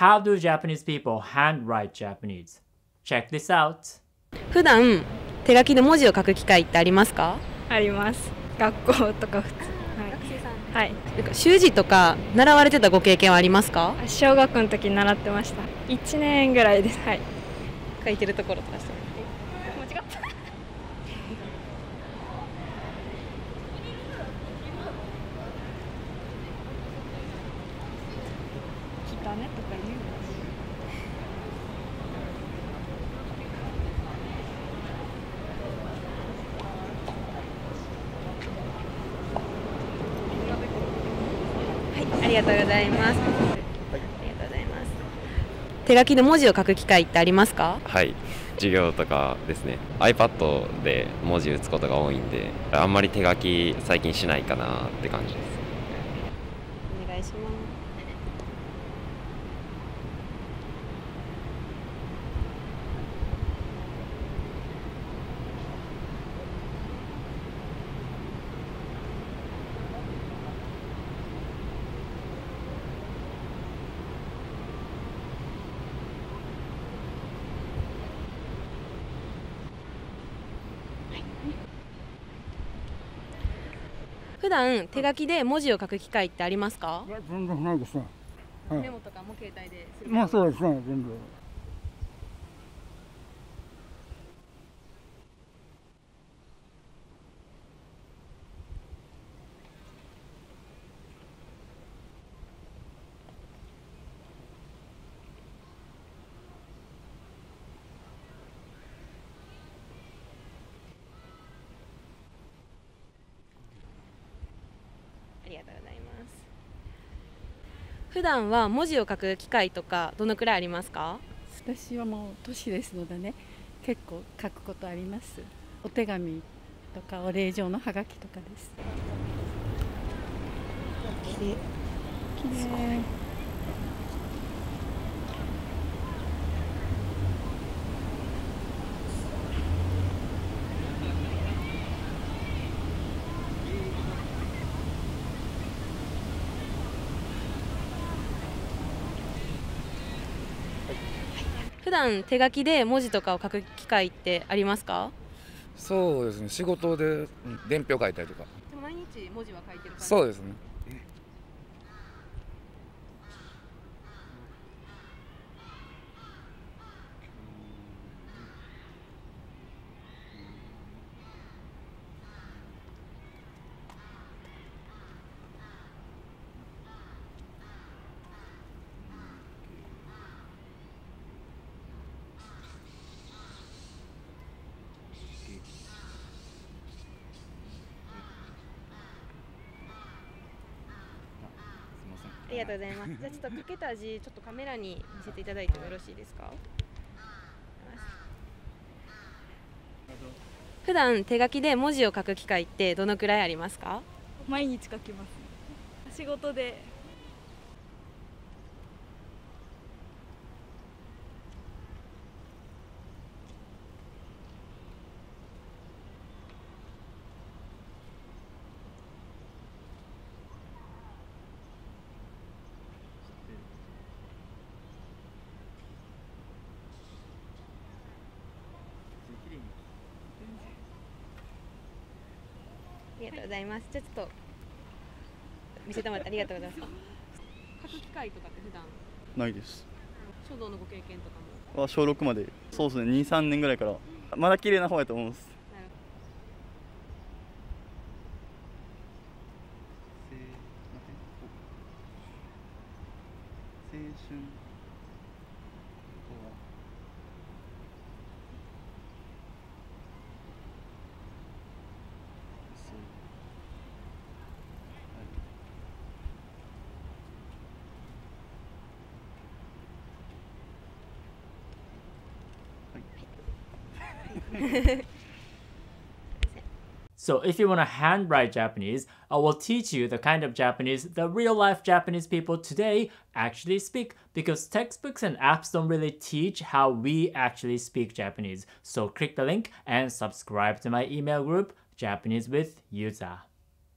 How do Japanese people handwrite Japanese? Check this out. 普段手書きで文字を書く機会ってありますか？あります。学校とか普通。はい、はい、なんか習字とか習われてたご経験はありますか？小学の時習ってました。1年ぐらいです。はい。書いてるところとかして間違った汚ねとか言うはい、ありがとうございます。ありがとうございます。手書きで文字を書く機会ってありますか？はい授業とかですね iPad で文字打つことが多いんであんまり手書き最近しないかなって感じですお願いします。普段手書きで文字を書く機会ってありますか？い？や全然ないですね。はいメモとかも携帯でまあそうですね全部。ありがとうございます。普段は文字を書く機会とかどのくらいありますか？私はもう年ですのでね結構書くことあります。お手紙とかお礼状のハガキとかです。きれいき普段手書きで文字とかを書く機会ってありますか？そうですね。仕事でうん伝票書いたりとか。毎日文字は書いてるそうですねりがとうございます。じゃあちょっとかけた味ちょっとカメラに見せていただいてもよろしいですか？普段手書きで文字を書く機会ってどのくらいありますか？毎日書きます仕事でありがとうございます。じゃあちょっと見せてもらってありがとうございます。書く機会とかって普段？ないです。書道のご経験とかも？は小6までそうですね。23年ぐらいからまだ綺麗な方やと思います。青春 So if you want to handwrite Japanese, I will teach you the kind of Japanese the real life Japanese people today actually speak because textbooks and apps don't really teach how we actually speak Japanese. So click the link and subscribe to my email group, Japanese with Yuza.